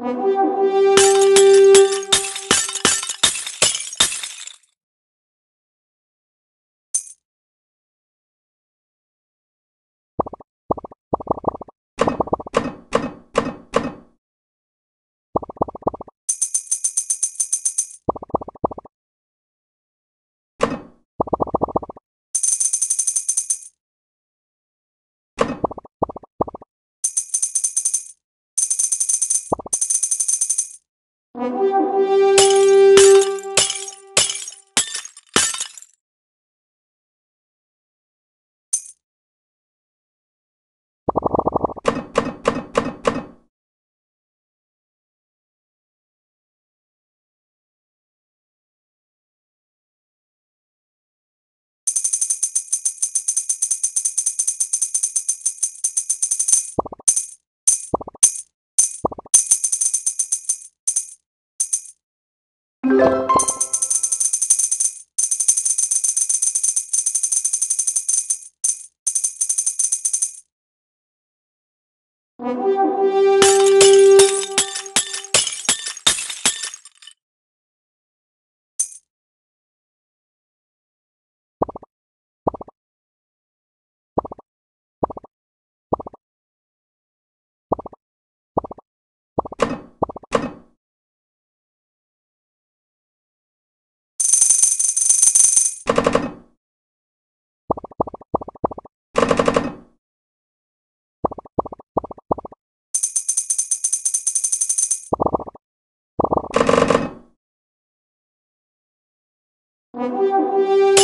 Mm-hmm. Música Música